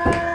Bye.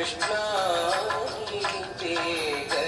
कृष्णा नि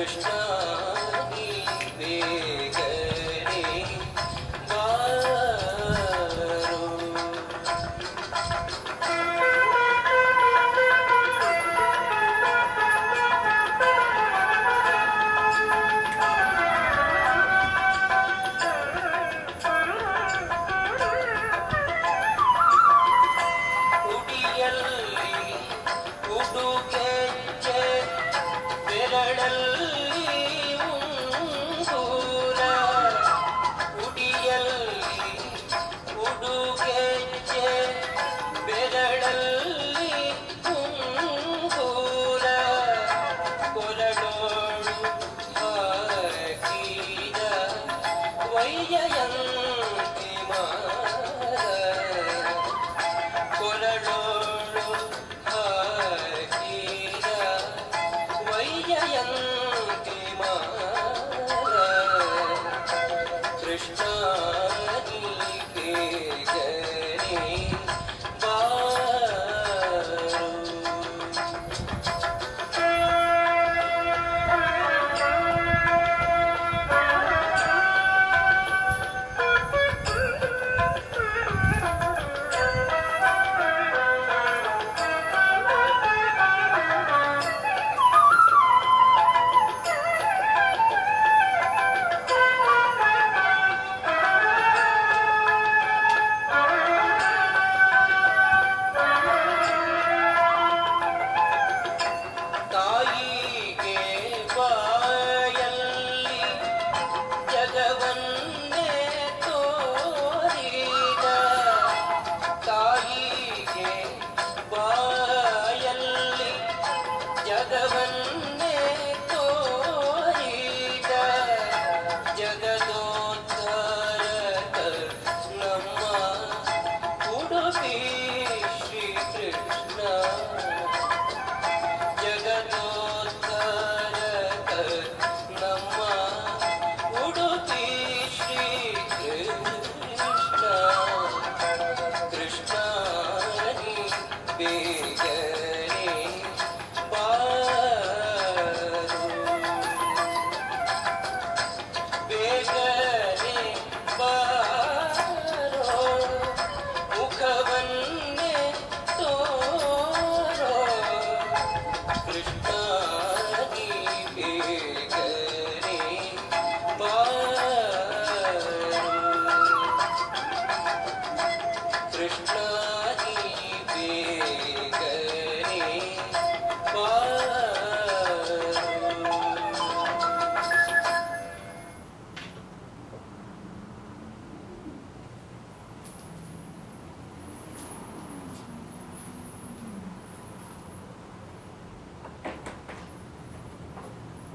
finishes up. عادي في جنة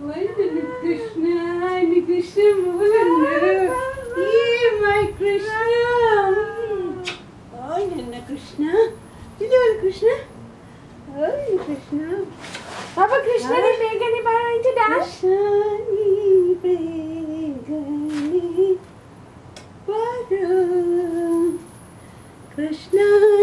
Wait Krishna, my Krishna, yeah, my Krishna. Ay nene Krishna, gidiyor Krishna. Ay Krishna. Baba Krishna ne begani bana önce Krishna.